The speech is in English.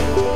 Bye.